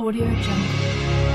Audio Jungle.